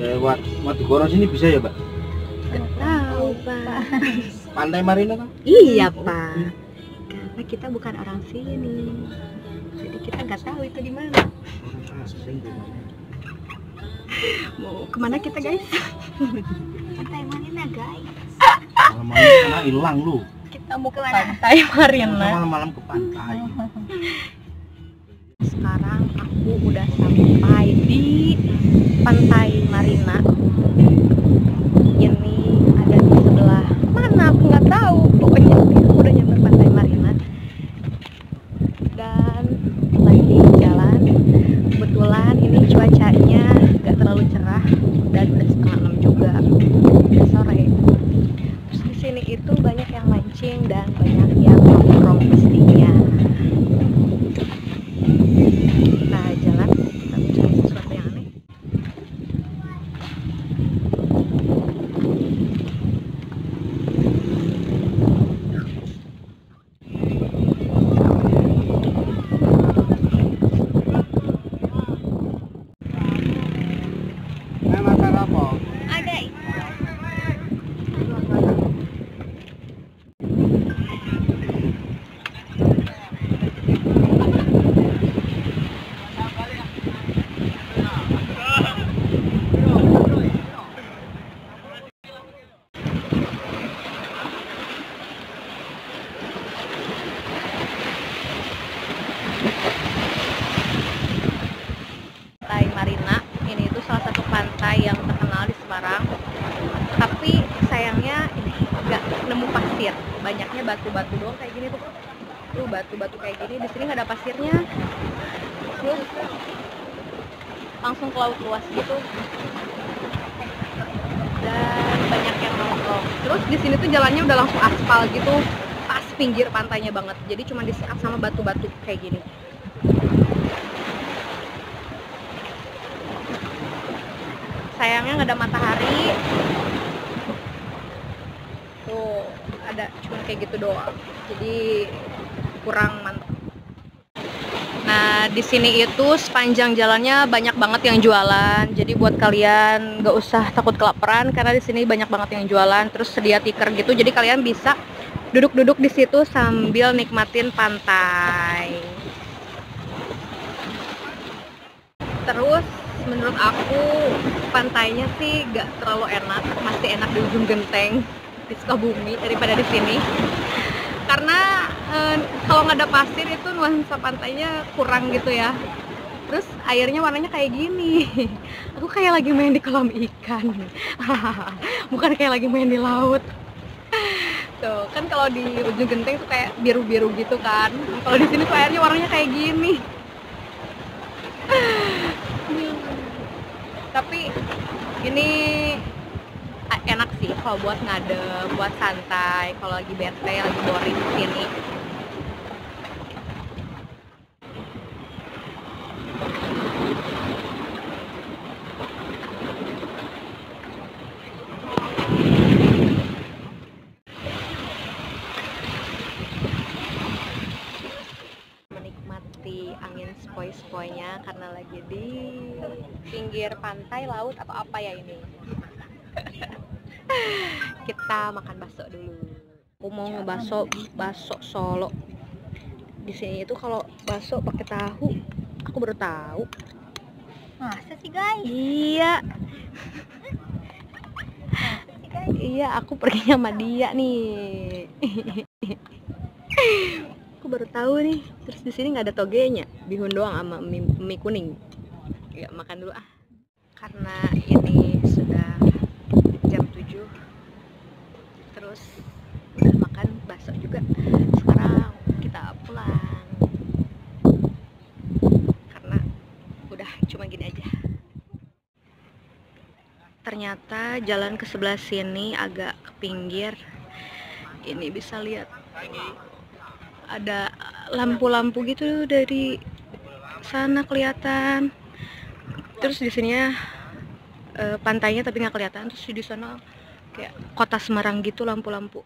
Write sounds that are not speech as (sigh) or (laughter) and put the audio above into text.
lewat Madugoro sini bisa ya, Pak? Tahu pak (laughs) Pantai Marina kan? iya pak karena kita bukan orang sini jadi kita nggak tahu itu di mana mau ke mana kita guys pantai Marina guys Malam-malam hilang lu. kita mau ke pantai Marina Malam-malam ke pantai. (laughs) sekarang aku udah sampai di pantai Marina. Ini ada di sebelah mana aku nggak tahu. Pokoknya aku udah nyampe pantai Marina. Dan lagi jalan kebetulan ini cuacanya nggak terlalu cerah dan udah setengah enam juga udah sore terus di sini itu banyak yang mancing dan banyak yang nongkrong pastinya kita jalan kita mencari sesuatu yang aneh Nah, makan apa? ada Pantai Marina ini itu salah satu pantai yang terkenal di Semarang tapi sayangnya ini nggak nemu pasir banyaknya batu-batu doang kayak gini tuh tuh batu-batu kayak gini di sini nggak ada pasirnya. Terus langsung ke laut luas gitu. Dan banyak yang nongkrong. Terus di sini tuh jalannya udah langsung aspal gitu. Pas pinggir pantainya banget. Jadi cuma disikat sama batu-batu kayak gini. Sayangnya nggak ada matahari tuh ada cuma kayak gitu doang. Jadi kurang mantap nah di sini itu sepanjang jalannya banyak banget yang jualan. Jadi buat kalian nggak usah takut kelaparan karena di sini banyak banget yang jualan. Terus sedia tikar gitu jadi kalian bisa duduk-duduk di situ sambil nikmatin pantai. Terus menurut aku pantainya sih gak terlalu enak. Masih enak di ujung genteng di Sukabumi daripada di sini. Karena eh, kalau nggak ada pasir itu nuansa pantainya kurang gitu ya. Terus airnya warnanya kayak gini. (laughs) Aku kayak lagi main di kolam ikan. (laughs) Bukan kayak lagi main di laut. Tuh kan kalau di ujung genteng tuh kayak biru-biru gitu kan. Kalau di sini tuh airnya warnanya kayak gini. (laughs) Tapi ini kalau buat ngadem, buat santai, kalau lagi bete, lagi boring sini. sepoi-sepoinya karena lagi di pinggir pantai laut atau apa ya ini kita makan bakso dulu. Aku mau ngebaso bakso solo. Di sini itu kalau bakso pakai tahu aku baru tahu. Masa sih guys? iya. Iya aku pergi sama dia nih. Aku baru tahu nih. Terus di sini nggak ada togenya. Bihun doang sama mie, mie kuning. Ya makan dulu ah. Karena ini sudah terus. Makan bakso juga. Sekarang kita pulang. Karena udah cuma gini aja. Ternyata jalan ke sebelah sini agak ke pinggir. Ini bisa lihat ada lampu-lampu gitu dari sana kelihatan. Terus di sininya eh, pantainya tapi nggak kelihatan. Terus di sana kayak kota Semarang gitu lampu-lampu